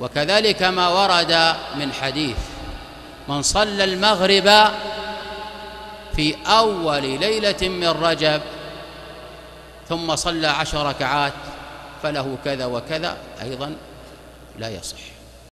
وكذلك ما ورد من حديث من صلى المغرب في أول ليلة من رجب ثم صلى عشر ركعات فله كذا وكذا أيضا لا يصح.